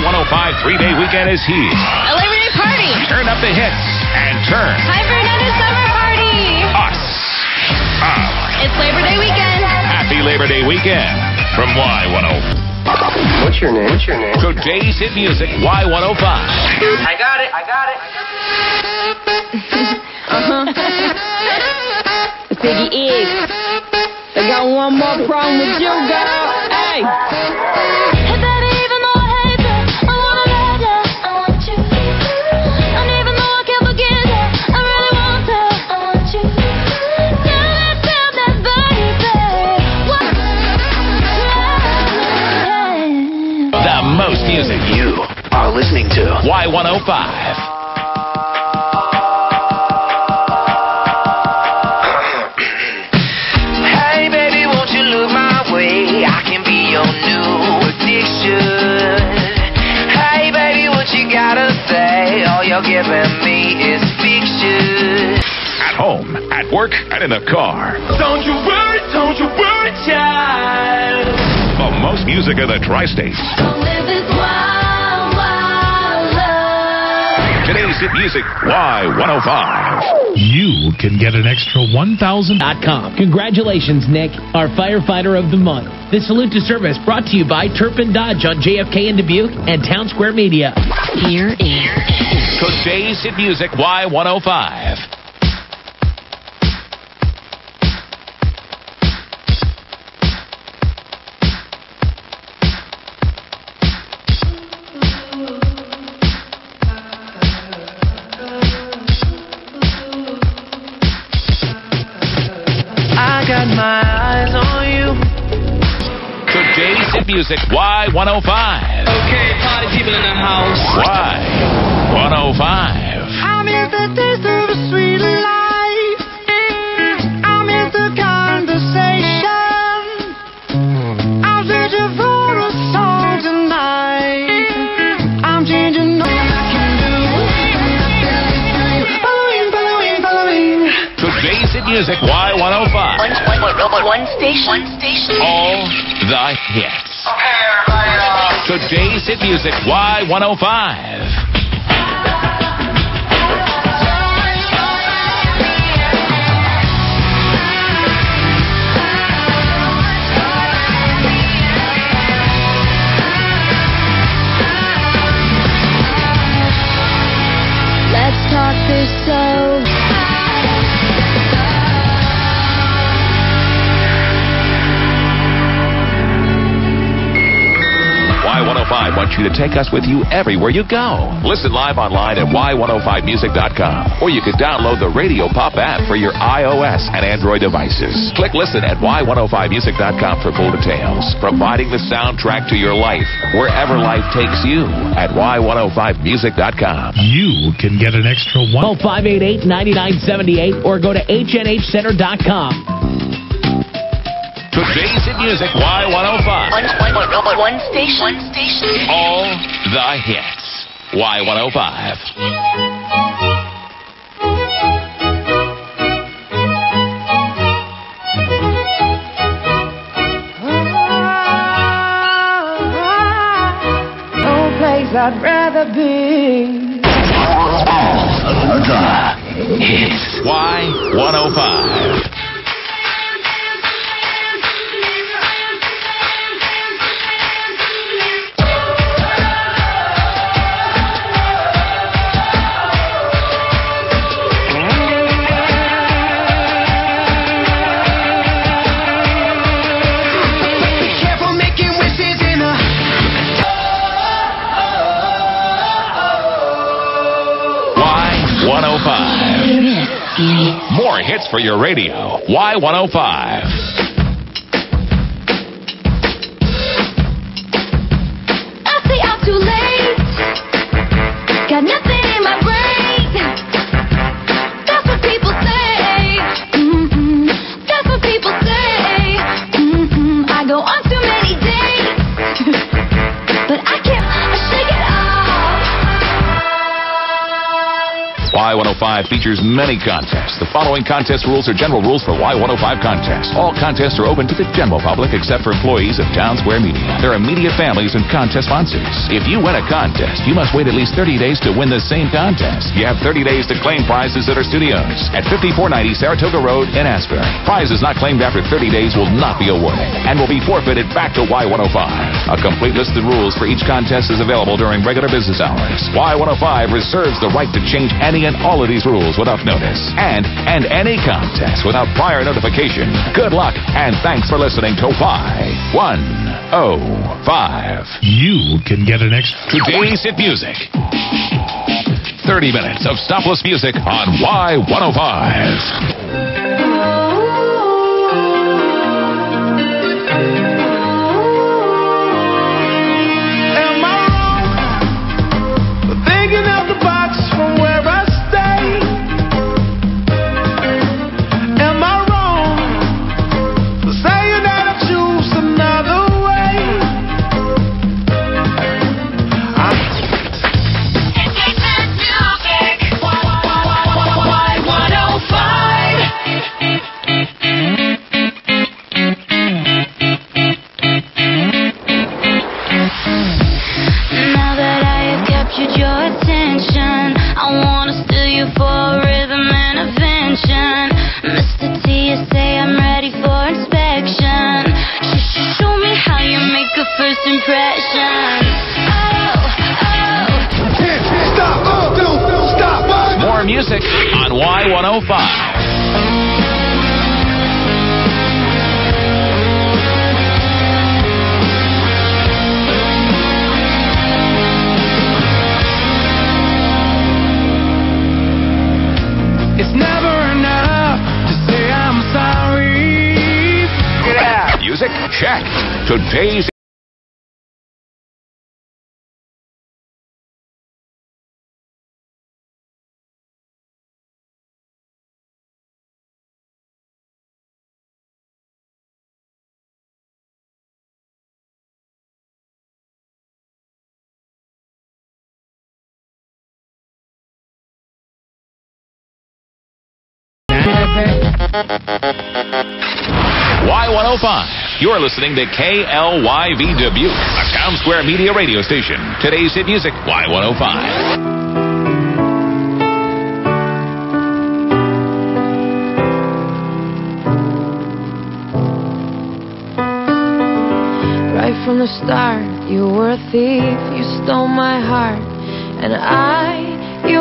Y105 three-day weekend is here. A Labor Day party. Turn up the hits and turn Time for another summer party. us up. It's Labor Day weekend. Happy Labor Day weekend from Y105. What's your name? What's your name? Today's hit music, Y105. I got it. I got it. Uh-huh. Piggy Egg. I got one more problem with you, girl. Hey. Music. You are listening to Y105. Hey baby, won't you look my way? I can be your new addiction. Hey baby, what you gotta say? All you're giving me is fiction. At home, at work, and in the car. Don't you worry, don't you worry, child. The most music in the tri-states. Today's hit music, Y105. You can get an extra 1000 Com. Congratulations, Nick, our firefighter of the month. This salute to service brought to you by Turpin Dodge on JFK in Dubuque and Town Square Media. Here is Today's hit music, Y105. I got my eyes on you. Today's hit music, Y105. Okay, party people in the house. Y105. Music, Y105. one station. One station. All the hits. Uh, Today's hit music, Y105. You to take us with you everywhere you go. Listen live online at y105music.com, or you can download the Radio Pup app for your iOS and Android devices. Click listen at y105music.com for full details, providing the soundtrack to your life wherever life takes you at y105music.com. You can get an extra Call 1 588-9978 or go to hnhcenter.com. Today's hit music, Y105. one station. One station. All the hits. Y105. No place I'd rather be. The hits. Y105. More hits for your radio. Y105. Y105 Y105 features many contests. The following contest rules are general rules for Y105 contests. All contests are open to the general public except for employees of Town Square Media. their media families and contest sponsors. If you win a contest, you must wait at least 30 days to win the same contest. You have 30 days to claim prizes at our studios at 5490 Saratoga Road in Asbury. Prizes not claimed after 30 days will not be awarded and will be forfeited back to Y105. A complete list of rules for each contest is available during regular business hours. Y105 reserves the right to change any and all of these rules without notice and end any contest without prior notification. Good luck and thanks for listening to Y105. You can get an extra. Today's hit music. 30 minutes of stopless music on Y105. Music on Y105. It's never Y105. You're listening to KLYV Dubuque, a Town Square Media radio station. Today's hit music, Y105. Right from the start, you were a thief. You stole my heart, and I, you.